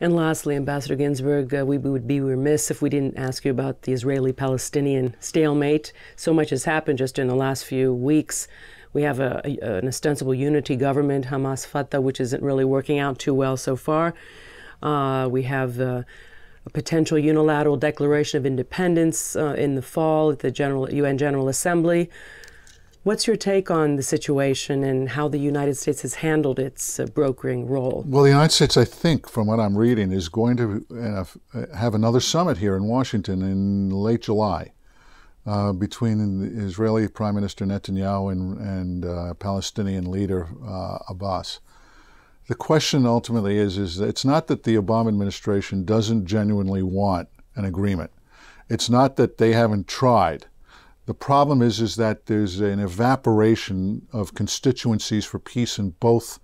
And lastly, Ambassador Ginsberg, uh, we would be remiss if we didn't ask you about the Israeli Palestinian stalemate. So much has happened just in the last few weeks. We have a, a, an ostensible unity government, Hamas Fatah, which isn't really working out too well so far. Uh, we have uh, a potential unilateral declaration of independence uh, in the fall at the General, UN General Assembly. What's your take on the situation and how the United States has handled its uh, brokering role? Well, the United States, I think, from what I'm reading, is going to uh, have another summit here in Washington in late July uh, between the Israeli Prime Minister Netanyahu and, and uh, Palestinian leader uh, Abbas. The question ultimately is, is it's not that the Obama administration doesn't genuinely want an agreement. It's not that they haven't tried the problem is, is that there's an evaporation of constituencies for peace in both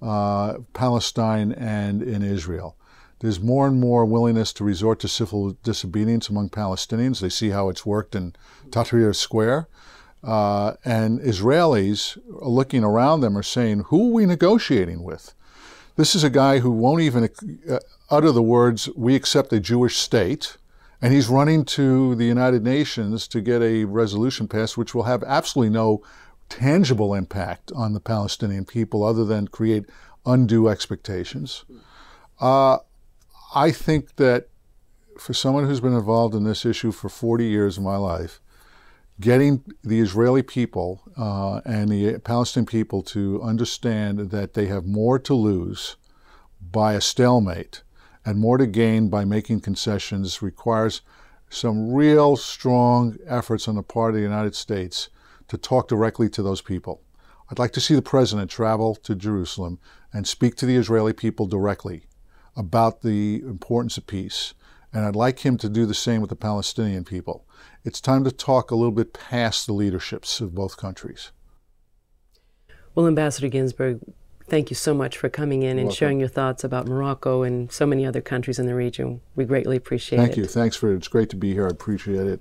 uh, Palestine and in Israel. There's more and more willingness to resort to civil disobedience among Palestinians. They see how it's worked in Tahrir Square. Uh, and Israelis looking around them are saying, who are we negotiating with? This is a guy who won't even uh, utter the words, we accept a Jewish state and he's running to the United Nations to get a resolution passed, which will have absolutely no tangible impact on the Palestinian people other than create undue expectations. Uh, I think that for someone who's been involved in this issue for 40 years of my life, getting the Israeli people uh, and the Palestinian people to understand that they have more to lose by a stalemate and more to gain by making concessions requires some real strong efforts on the part of the United States to talk directly to those people. I'd like to see the president travel to Jerusalem and speak to the Israeli people directly about the importance of peace. And I'd like him to do the same with the Palestinian people. It's time to talk a little bit past the leaderships of both countries. Well, Ambassador Ginsberg, Thank you so much for coming in and welcome. sharing your thoughts about Morocco and so many other countries in the region. We greatly appreciate Thank it. Thank you. Thanks for it. It's great to be here. I appreciate it.